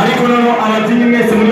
ariko noneho amadini mwese muri